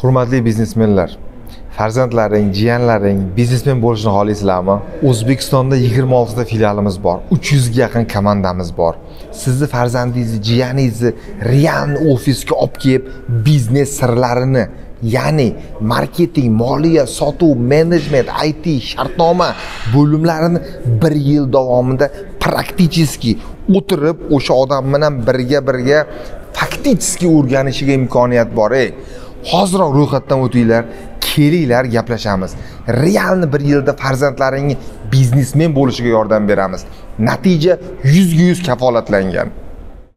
hurmatli biznesmenlar farzandlaring jiyanlaring biznesmen bo'lishni xohlaysizlarmi? O'zbekistonda yigirma oltita filialimiz bor uch yuzga yaqin komandamiz bor. Sizni farzandingizni jiyaningizni realniy ofisga olib kelib biznes sirlarini ya'ni marketing moliya sotuv menejment it shartnoma bo'limlarini bir yil davomida prakticheski o'tirib o'sha odam bilan birga birga fakticheski o'rganishiga imkoniyat bor ey. Hoziroq ro'yxatdan o'tinglar kelinglar gaplashamiz. Realni bir yilda farzandlaringni biznesmen bo'lishiga yordam beramiz. Natija yuzga yuz kafolatlangan.